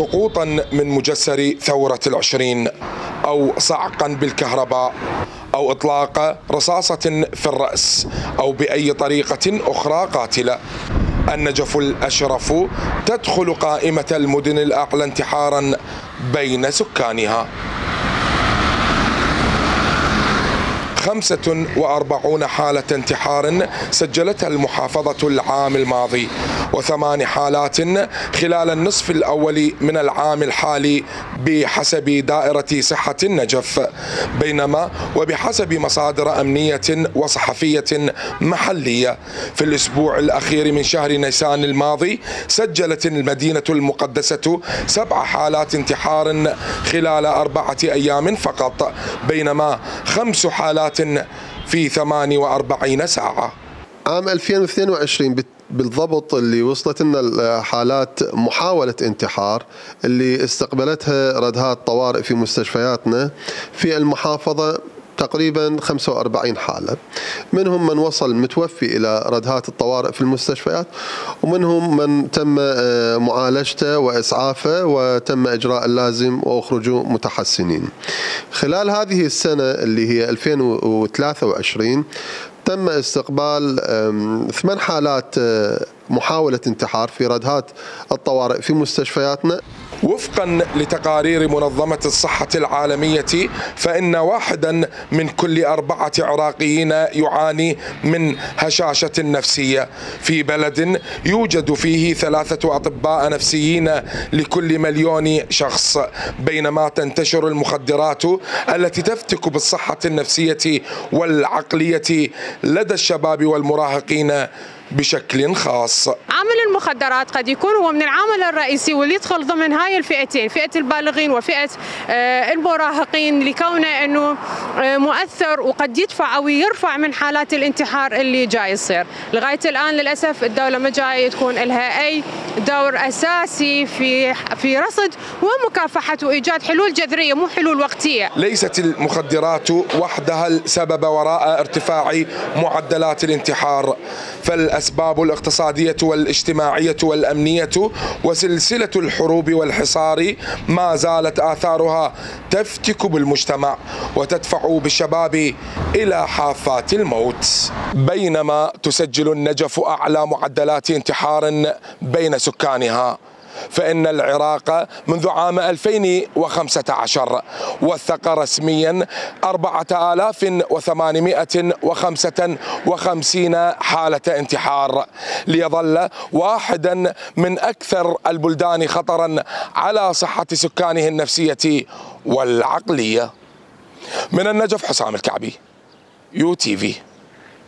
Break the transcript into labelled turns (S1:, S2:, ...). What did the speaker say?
S1: سقوطا من مجسر ثورة العشرين أو صعقا بالكهرباء أو إطلاق رصاصة في الرأس أو بأي طريقة أخرى قاتلة. النجف الأشرف تدخل قائمة المدن الأعلى انتحارا بين سكانها. 45 حالة انتحار سجلتها المحافظة العام الماضي وثمان حالات خلال النصف الأول من العام الحالي بحسب دائرة صحة النجف بينما وبحسب مصادر أمنية وصحفية محلية. في الأسبوع الأخير من شهر نيسان الماضي سجلت المدينة المقدسة سبع حالات انتحار خلال أربعة أيام فقط بينما خمس حالات في 48 ساعة.
S2: عام 2022 بالضبط اللي وصلت لنا حالات محاولة انتحار اللي استقبلتها ردهات طوارئ في مستشفياتنا. في المحافظة تقريبا 45 حالة. منهم من وصل متوفي إلى ردهات الطوارئ في المستشفيات ومنهم من تم آه، معالجته وإسعافه وتم إجراء اللازم وأخرجوا متحسنين. خلال هذه السنة اللي هي 2023 تم استقبال ثمان حالات آه، محاولة انتحار في ردهات الطوارئ في مستشفياتنا.
S1: وفقا لتقارير منظمة الصحة العالمية فإن واحدا من كل أربعة عراقيين يعاني من هشاشة نفسية. في بلد يوجد فيه ثلاثة أطباء نفسيين لكل مليون شخص بينما تنتشر المخدرات التي تفتك بالصحة النفسية والعقلية لدى الشباب والمراهقين. بشكل خاص.
S3: عامل المخدرات قد يكون هو من العامل الرئيسي واللي يدخل ضمن هاي الفئتين فئة البالغين وفئة آه، المراهقين لكونه أنه مؤثر وقد يدفع أو يرفع من حالات الانتحار اللي جاي يصير. لغاية الآن للأسف الدولة ما جاي تكون لها أي دور أساسي في في رصد ومكافحة وإيجاد حلول جذرية مو حلول وقتية.
S1: ليست المخدرات وحدها السبب وراء ارتفاع معدلات الانتحار. فالأسباب الأسباب الاقتصادية والاجتماعية والأمنية وسلسلة الحروب والحصار ما زالت آثارها تفتك بالمجتمع وتدفع بالشباب إلى حافات الموت. بينما تسجل النجف أعلى معدلات انتحار بين سكانها فإن العراق منذ عام 2015 وثق رسميا 4855 حالة انتحار ليظل واحدا من أكثر البلدان خطرا على صحة سكانه النفسية والعقلية. من النجف حسام الكعبي. يو تي في.